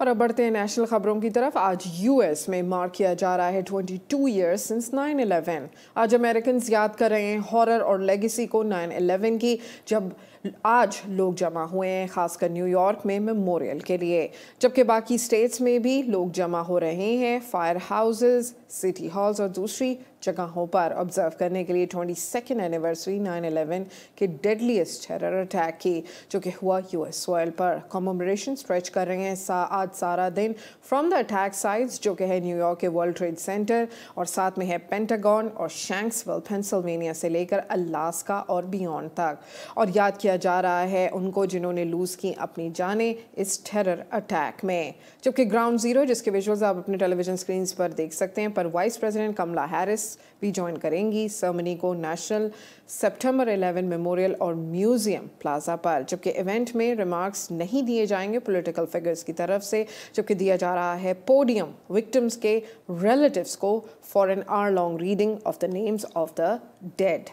और अब बढ़ते हैं नेशनल खबरों की तरफ़। आज यूएस में मार्क किया जा रहा है 22 टू ईयर्स सिंस 9/11 आज अमेरिकन याद कर रहे हैं हॉरर और लेगेसी को 9/11 की, जब आज लोग जमा हुए हैं खासकर न्यूयॉर्क में मेमोरियल के लिए। जबकि बाकी स्टेट्स में भी लोग जमा हो रहे हैं फायर हाउसेस सिटी हॉल्स और दूसरी जगहों पर। ऑब्ज़र्व करने के लिए twenty second anniversary nine eleven के डेडलीस्ट टेरर अटैक की जो कि हुआ यूएस सॉयल पर। कॉमोमरेशन स्ट्रेच कर रहे हैं सा, आज सारा दिन। फ्रॉम द अटैक साइट्स जो कि है न्यूयॉर्क के वर्ल्ड ट्रेड सेंटर और साथ में है पेंटागॉन और शैंक्सवेल पेंसिल्वेनिया से लेकर अलास्का और बियॉन्ड तक। और याद किया जा रहा है उनको जिन्होंने लूज़ की अपनी जाने इस टेरर अटैक में। जबकि ग्राउंड ज़ीरो जिसके विजुअल्स आप अपने टेलीविज़न स्क्रीन पर देख सकते हैं, पर वाइस प्रेसिडेंट कमला हैरिस भी ज्वाइन करेंगी सर्मनी को नेशनल सितंबर 11 मेमोरियल और म्यूज़ियम प्लाजा पर। जबकि इवेंट में रिमार्क्स नहीं दिए जाएँगे पॉलिटिकल फिगर्स की तरफ़ से, जबकि दिया जा रहा है पोडियम विक्टिम्स के रिलेटिव्स को for an hour long reading of the names of the dead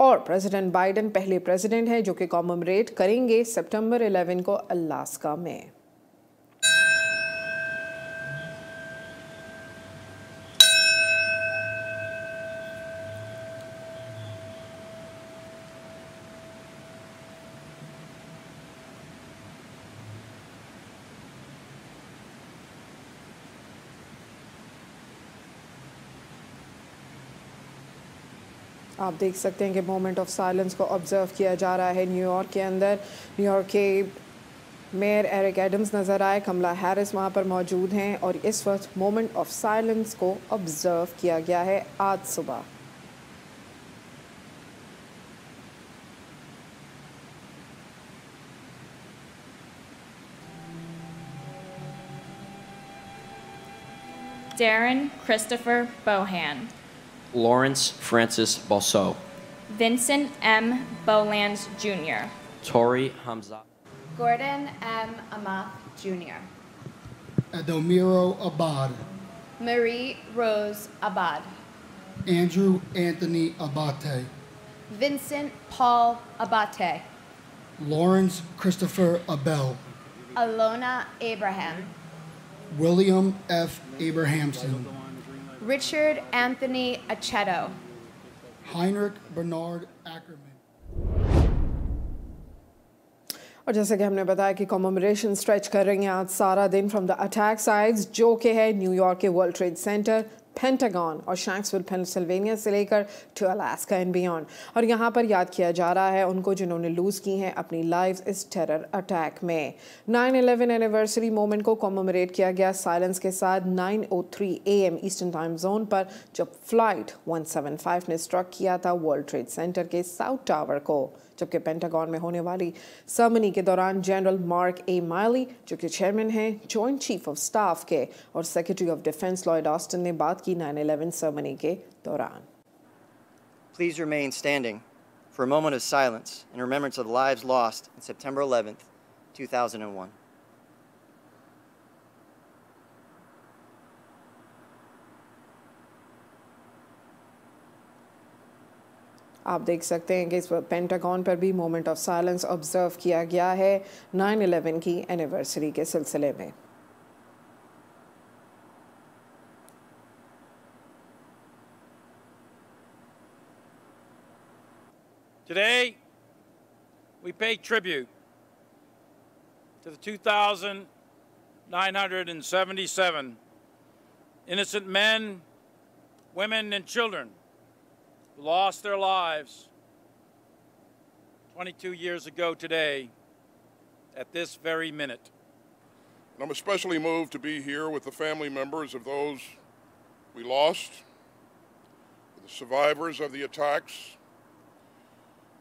और प्रेसिडेंट बाइडेन पहले प्रेसिडेंट हैं जो कि कॉममरेट करेंगे सितंबर 11 को अलास्का में। आप देख सकते हैं कि मोमेंट ऑफ़ साइलेंस को ऑब्ज़र्व किया जा रहा है न्यूयॉर्क के अंदर न्यूयॉर्क के मेयर एरिक एडम्स नज़र आए, कमला हैरिस वहाँ पर मौजूद हैं और इस वक्त मोमेंट ऑफ़ साइलेंस को ऑब्ज़र्व किया गया है आज सुबह Darren Christopher Bohan. Lawrence Francis Balso. Vincent M. Boland Jr. Tori Hamza. Gordon M. Aamoth Jr. Edelmiro Abad. Marie Rose Abad. Andrew Anthony Abate. Vincent Paul Abate. Laurence Christopher Abel. Alona Abraham. William F. Abrahamson. Richard Anthony Aceto. Heinrich Bernhard Ackermann. और जैसे कि हमने बताया कि कॉमोमरेशन stretch करेंगे आज सारा दिन फ्रॉम द अटैक साइड्स जो कि है न्यूयॉर्क के वर्ल्ड ट्रेड सेंटर पेंटागन और शैंक्सविल पेंसिल्वेनिया से लेकर टू अलास्का एंड बियॉन्ड और यहाँ पर याद किया जा रहा है उनको जिन्होंने लूज़ की हैं अपनी लाइफ इस टेरर अटैक में। 9/11 एनिवर्सरी मोमेंट को कॉमोमरेट किया गया साइलेंस के साथ 9:03 एम ईस्टर्न टाइम जोन पर जब फ़्लाइट 175 ने स्ट्रक किया था वर्ल्ड ट्रेड सेंटर के साउथ टावर को। जबकि पेंटागन में होने वाली सर्मनी के दौरान जनरल मार्क ए माइली जो कि चेयरमैन हैं जॉइंट चीफ ऑफ़ स्टाफ के और secretary of defence Lloyd Austin ने बात की 9/11 सर्मनी के दौरान Please remain standing for a moment of silence in remembrance of the lives lost on September 11th, 2001. आप देख सकते हैं कि इस पेंटागन पर भी मोमेंट ऑफ साइलेंस ऑब्जर्व किया गया है 9/11 की एनिवर्सरी के सिलसिले में Today, we pay tribute to the 2,977 innocent men, women, and children who lost their lives 22 years ago today at this very minute. And I'm especially moved to be here with the family members of those we lost, with the survivors of the attacks,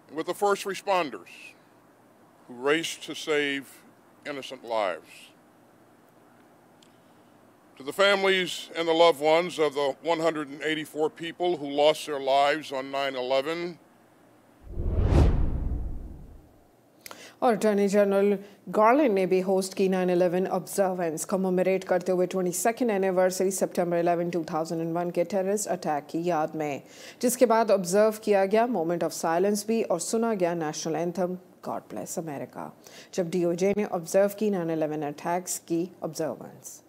and with the first responders who raced to save innocent lives. To the families and the loved ones of the 184 people who lost their lives on 9 11, और attorney general गार्लिन ने भी host की 9/11 observance commemorate करते हुए 22nd anniversary सितंबर 11 2001 के terrorist attack की याद में जिसके बाद ऑब्जर्व किया गया मोमेंट ऑफ साइलेंस भी और सुना गया national anthem god bless America जब डीओजे ने ऑब्जर्व की 9/11 अटैक्स की ऑब्जर्वेंस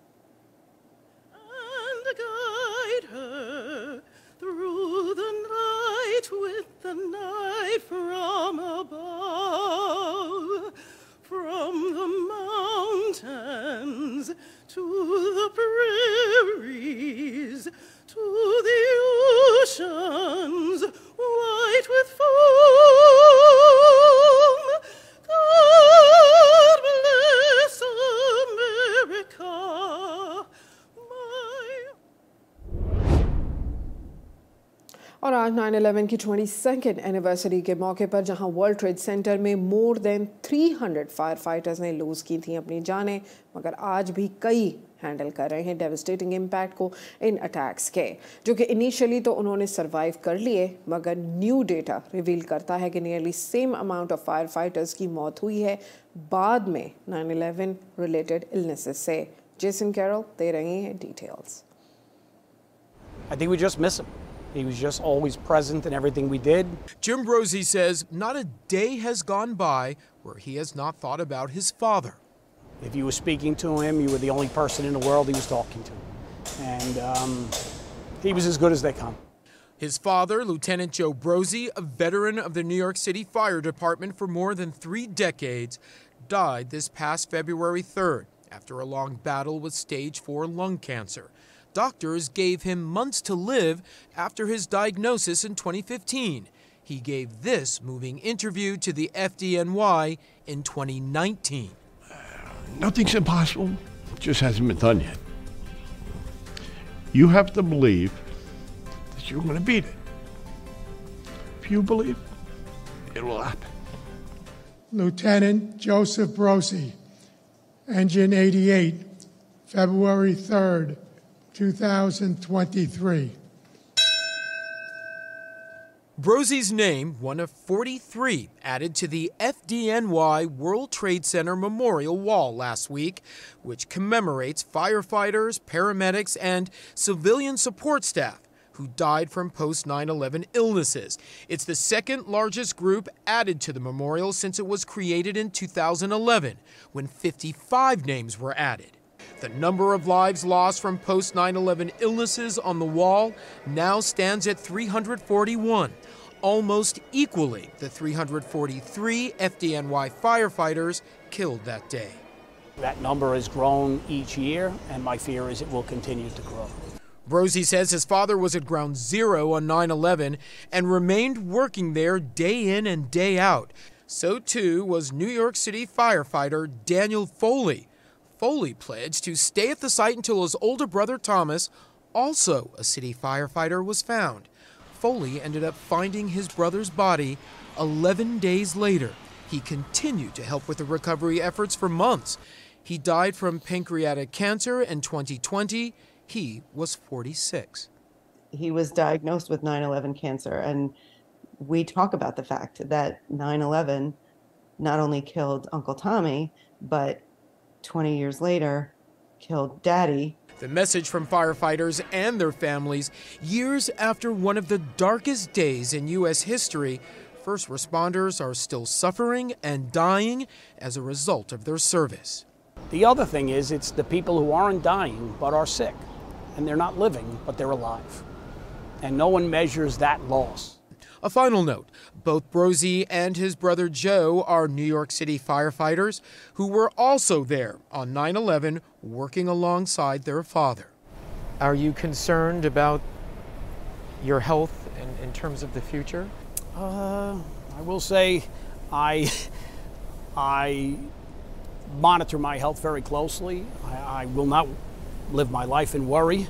और आज 9/11 की 22nd एनिवर्सरी के मौके पर, जहाँ वर्ल्ड ट्रेड सेंटर में मोर देन 300 फायर फाइटर्स ने लूज़ की थी अपनी जानें, मगर आज भी कई हैंडल कर रहे हैं डेविस्टेटिंग इम्पैक्ट को इन अटैक्स के, जो कि इनिशियली तो उन्होंने सरवाइव कर लिए, मगर न्यू डेटा रिवील करता है कि nearly same amount of fire fighters की मौत हुई है, बाद में 9/11 रिलेटेड इलनेसेस से जेसन कैरल दे रही हैं details think we just miss him. He was just always present in everything we did. Jim Brosi says not a day has gone by where he has not thought about his father. If you were speaking to him, you were the only person in the world he was talking to. And um, he was as good as they come. His father, Lieutenant Joe Brosi, a veteran of the New York City Fire Department for more than three decades, died this past February 3rd after a long battle with stage 4 lung cancer. Doctors gave him months to live after his diagnosis in 2015. He gave this moving interview to the FDNY in 2019. Nothing's impossible. It just hasn't been done yet. You have to believe that you're going to beat it. If you believe, it will happen. Lieutenant Joseph Brosi, Engine 88, February 3rd, 2023. Brosi's name, one of 43 added to the FDNY World Trade Center Memorial Wall last week, which commemorates firefighters, paramedics, and civilian support staff who died from post 9 11 illnesses. It's the second largest group added to the memorial since it was created in 2011, when 55 names were added. The number of lives lost from post 9 11 illnesses on the wall now stands at 341, almost equaling the 343 FDNY firefighters killed that day. That number has grown each year, and my fear is it will continue to grow. Brosi says his father was at ground zero on 9 11 and remained working there day in and day out. So too was New York City firefighter Daniel Foley. Foley pledged to stay at the site until his older brother Thomas, also a city firefighter, was found. Foley ended up finding his brother's body 11 days later. He continued to help with the recovery efforts for months. He died from pancreatic cancer in 2020. He was 46. He was diagnosed with 9 11 cancer, and we talk about the fact that 9 11 not only killed Uncle Tommy, but 20 years later killed Daddy. The message from firefighters and their families years after one of the darkest days in U.S. history. First responders are still suffering and dying as a result of their service. The other thing is, it's the people who aren't dying but are sick. And they're not living, but they're alive. And no one measures that loss. A final note both Brosi and his brother Joe are New York City firefighters who were also there on 9 11 working alongside their father. Are you concerned about your health in, in terms of the future? Uh, I will say I, I monitor my health very closely. I, I will not live my life in worry.